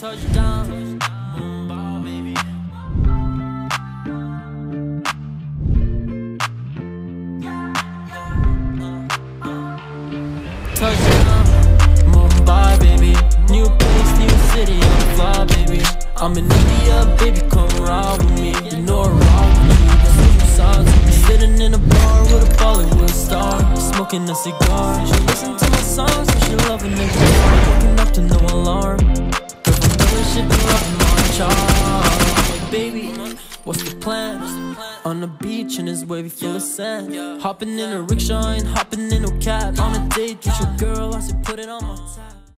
touchdown. Baby. Touchdown, Mumbai, baby. New place, new city, I'm baby. I'm in India, baby, come ride with me. You know I rock with me, that's two sides. Sitting in a bar with a Bollywood star, smoking a cigar. She listen to my songs, and she loving the Like, baby, what's the plan? On the beach in this wavy full of sand. Hopping in a rickshaw and hopping in a cab. On a date with your girl, I said put it on my tab.